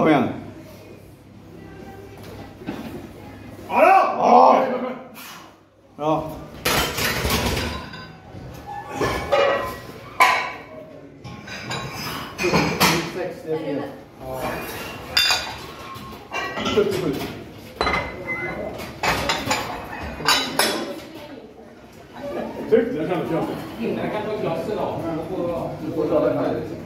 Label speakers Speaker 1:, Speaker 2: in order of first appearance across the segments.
Speaker 1: Ah. Kom igen. Ja! Bra.
Speaker 2: Tyckte det kändes jobbigt.
Speaker 3: Jag kan ta glass idag.
Speaker 2: Så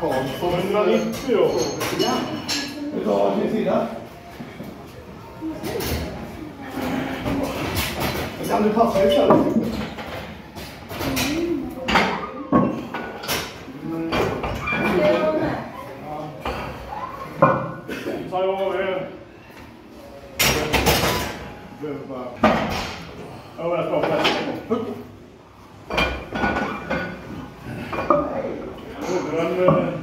Speaker 2: Karlsson 190 då.
Speaker 1: Du tar sin sida. Kan du passa istället?
Speaker 2: Ta jag med. Behöver bara... Ja, jag ska Gracias.